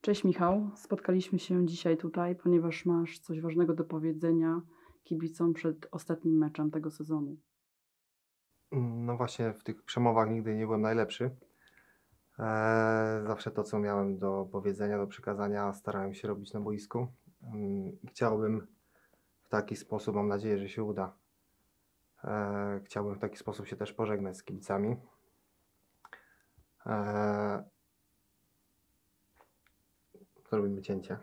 Cześć Michał, spotkaliśmy się dzisiaj tutaj, ponieważ masz coś ważnego do powiedzenia kibicom przed ostatnim meczem tego sezonu. No właśnie w tych przemowach nigdy nie byłem najlepszy. Eee, zawsze to, co miałem do powiedzenia, do przekazania, starałem się robić na boisku. Mm, Chciałbym w taki sposób, mam nadzieję, że się uda. Eee, chciałbym w taki sposób się też pożegnać z kibicami. Eee, zrobimy cięcie.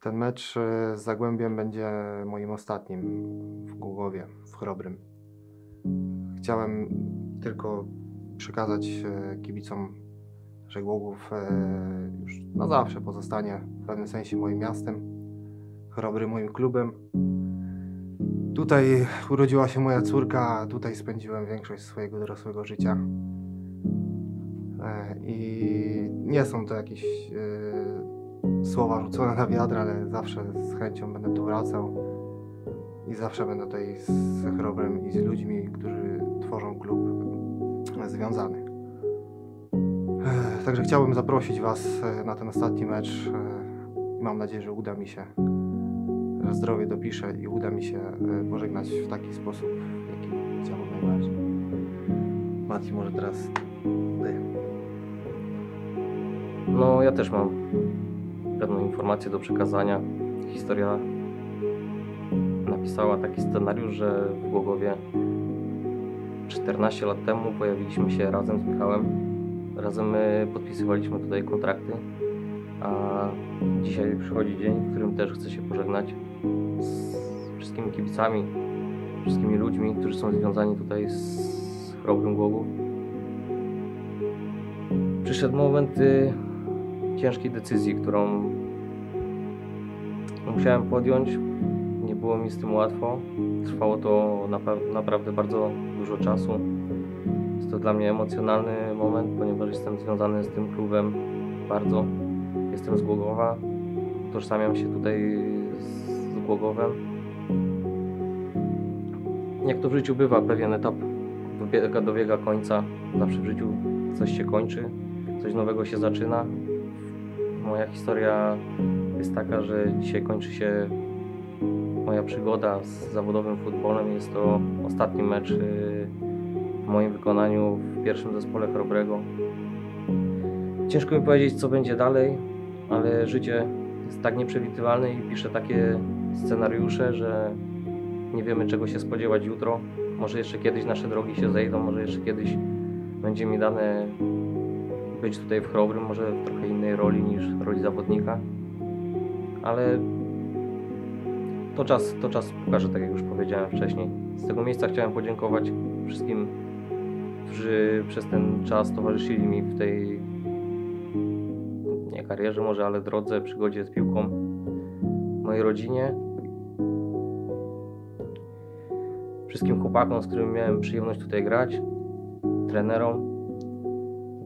Ten mecz e, z Zagłębiem będzie moim ostatnim w Głogowie, w Chrobrym. Chciałem tylko przekazać e, kibicom, że Głogów e, już na zawsze pozostanie w pewnym sensie moim miastem, Chrobry moim klubem. Tutaj urodziła się moja córka, tutaj spędziłem większość swojego dorosłego życia. E, I nie są to jakieś e, słowa rzucone na wiatr, ale zawsze z chęcią będę tu wracał i zawsze będę tutaj z Chrobrem i z ludźmi, którzy tworzą klub związany. E, Także chciałbym zaprosić Was na ten ostatni mecz mam nadzieję, że uda mi się, zdrowie dopiszę i uda mi się e, pożegnać w taki sposób, jaki chciałbym najbardziej. Mati, może teraz Ty. No, ja też mam pewną informację do przekazania. Historia napisała taki scenariusz, że w Głogowie 14 lat temu pojawiliśmy się razem z Michałem. Razem podpisywaliśmy tutaj kontrakty, a dzisiaj przychodzi dzień, w którym też chcę się pożegnać z wszystkimi kibicami, wszystkimi ludźmi, którzy są związani tutaj z Chrobrym Głogów. Przyszedł moment y, ciężkiej decyzji, którą musiałem podjąć. Nie było mi z tym łatwo. Trwało to naprawdę bardzo dużo czasu. Jest to dla mnie emocjonalny moment, ponieważ jestem związany z tym klubem bardzo. Jestem z Głogowa. Tożsamiam się tutaj z Jak to w życiu bywa, pewien etap dobiega, dobiega końca. Zawsze w życiu coś się kończy, coś nowego się zaczyna. Moja historia jest taka, że dzisiaj kończy się moja przygoda z zawodowym futbolem. Jest to ostatni mecz y, w moim wykonaniu w pierwszym zespole Chrobrego. Ciężko mi powiedzieć, co będzie dalej, ale życie jest tak nieprzewidywalne i piszę takie scenariusze, że nie wiemy, czego się spodziewać jutro. Może jeszcze kiedyś nasze drogi się zejdą, może jeszcze kiedyś będzie mi dane być tutaj w Chrobrym, może w trochę innej roli niż roli zawodnika. Ale to czas, to czas pokaże, tak jak już powiedziałem wcześniej. Z tego miejsca chciałem podziękować wszystkim, którzy przez ten czas towarzyszyli mi w tej karierze może, ale drodze, przygodzie z piłką, mojej rodzinie. Wszystkim chłopakom, z którymi miałem przyjemność tutaj grać, trenerom,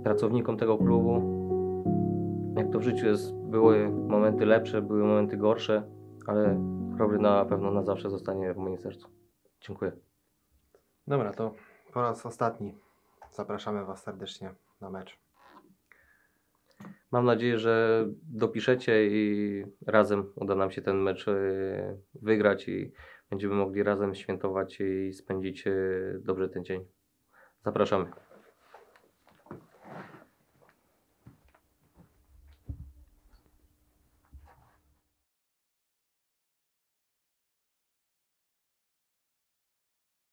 pracownikom tego klubu. Jak to w życiu jest, były momenty lepsze, były momenty gorsze, ale Chrobry na pewno na zawsze zostanie w moim sercu. Dziękuję. Dobra, to po raz ostatni zapraszamy Was serdecznie na mecz. Mam nadzieję, że dopiszecie i razem uda nam się ten mecz e, wygrać i będziemy mogli razem świętować i spędzić e, dobrze ten dzień. Zapraszamy.